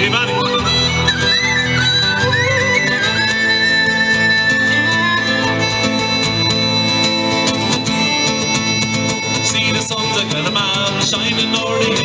See the sun's a glitter man shining already